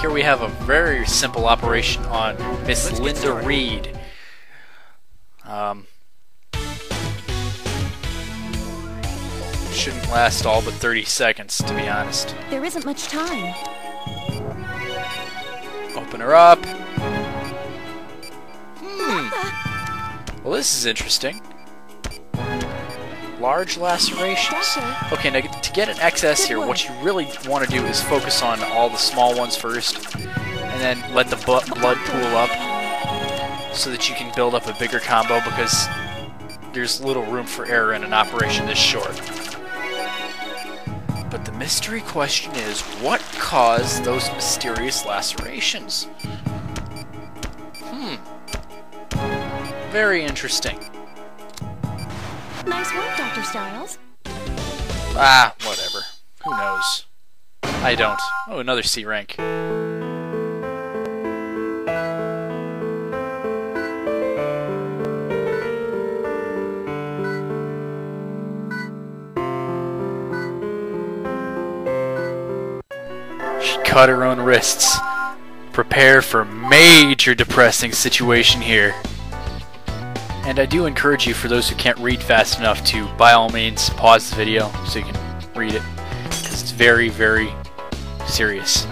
here we have a very simple operation on Miss Linda Reed. Um, shouldn't last all but 30 seconds, to be honest. There isn't much time. Open her up. Hmm. Well, this is interesting. Large lacerations. Okay, now to get an XS here, what you really want to do is focus on all the small ones first, and then let the blood pool up, so that you can build up a bigger combo, because there's little room for error in an operation this short. But the mystery question is, what caused those mysterious lacerations? Hmm. Very interesting. Nice work, Dr. Stiles. Ah, whatever. Who knows? I don't. Oh, another C rank. She cut her own wrists. Prepare for major depressing situation here. And I do encourage you, for those who can't read fast enough, to by all means pause the video so you can read it. Because it's very, very serious.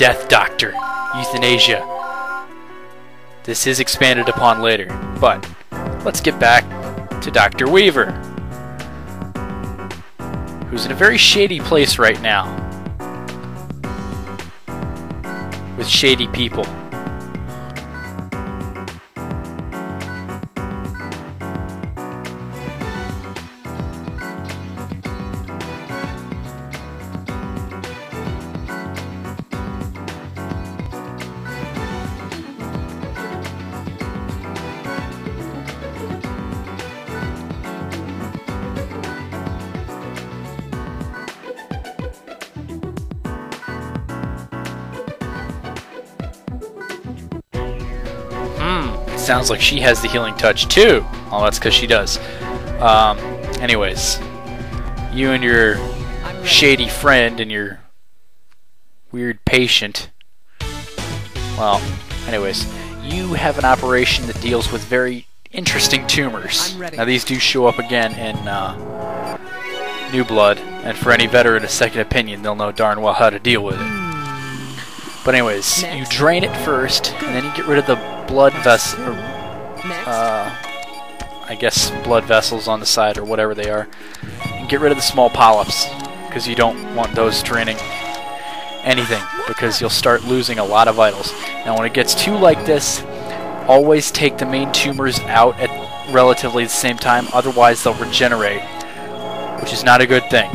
Death doctor, euthanasia. This is expanded upon later, but let's get back to Dr. Weaver. who's in a very shady place right now. With shady people. Sounds like she has the healing touch too. Well, that's because she does. Um, anyways, you and your shady friend and your weird patient. Well, anyways, you have an operation that deals with very interesting tumors. Now, these do show up again in uh, New Blood, and for any veteran of second opinion, they'll know darn well how to deal with it. But anyways, you drain it first, and then you get rid of the blood vessel, uh, I guess blood vessels on the side or whatever they are, and get rid of the small polyps because you don't want those draining anything because you'll start losing a lot of vitals. Now, when it gets too like this, always take the main tumors out at relatively the same time, otherwise they'll regenerate, which is not a good thing.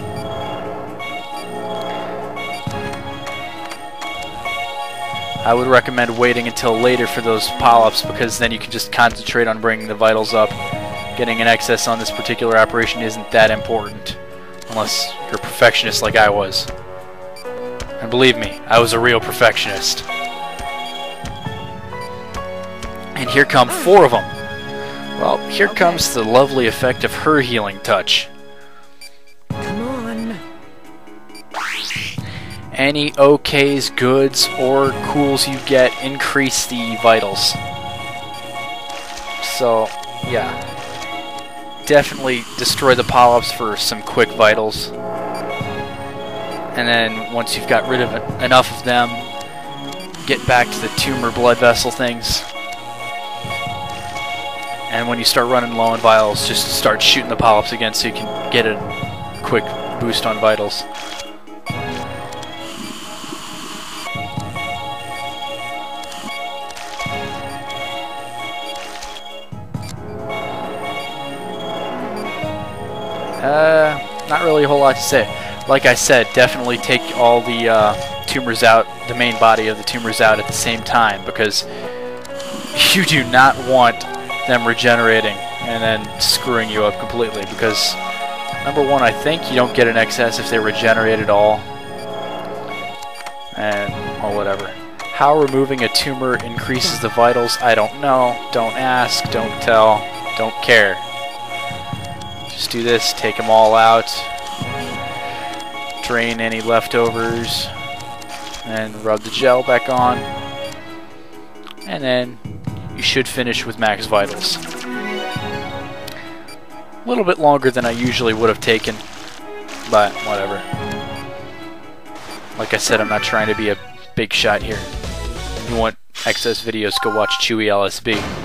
I would recommend waiting until later for those polyps because then you can just concentrate on bringing the vitals up. Getting an XS on this particular operation isn't that important unless you're a perfectionist like I was. And believe me, I was a real perfectionist. And here come four of them. Well, here Okay. comes the lovely effect of her healing touch. Any OKs, goods, or cools you get increase the vitals. So, yeah. Definitely destroy the polyps for some quick vitals. And then once you've got rid of enough of them, get back to the tumor blood vessel things. And when you start running low on vitals, just start shooting the polyps again so you can get a quick boost on vitals. Uh, not really a whole lot to say. Like I said, definitely take all the uh, tumors out, the main body of the tumors out at the same time because you do not want them regenerating and then screwing you up completely because number one, I think you don't get an XS if they regenerate at all. And, well, whatever. How removing a tumor increases the vitals, I don't know. Don't ask, don't tell, don't care. Just do this, take them all out, drain any leftovers, and rub the gel back on. And then you should finish with max vitals. A little bit longer than I usually would have taken, but whatever. Like I said, I'm not trying to be a big shot here. If you want XS videos, go watch Chewy LSB.